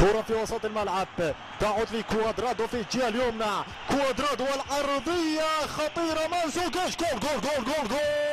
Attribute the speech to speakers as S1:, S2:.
S1: كرة في وسط الملعب. تعود لكوادرادو في الجهة اليمنى. كوادرادو والعرضية خطيرة. ماندزوكيتش جول جول جول جول جول.